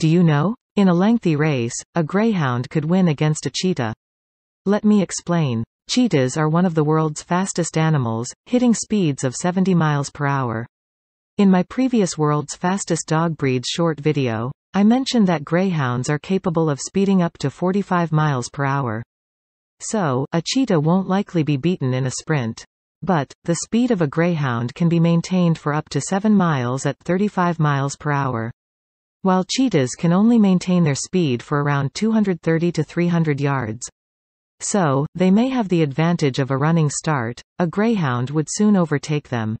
Do you know? In a lengthy race, a greyhound could win against a cheetah. Let me explain. Cheetahs are one of the world's fastest animals, hitting speeds of 70 miles per hour. In my previous World's Fastest Dog Breeds short video, I mentioned that greyhounds are capable of speeding up to 45 miles per hour. So, a cheetah won't likely be beaten in a sprint. But, the speed of a greyhound can be maintained for up to 7 miles at 35 miles per hour. While cheetahs can only maintain their speed for around 230 to 300 yards. So, they may have the advantage of a running start, a greyhound would soon overtake them.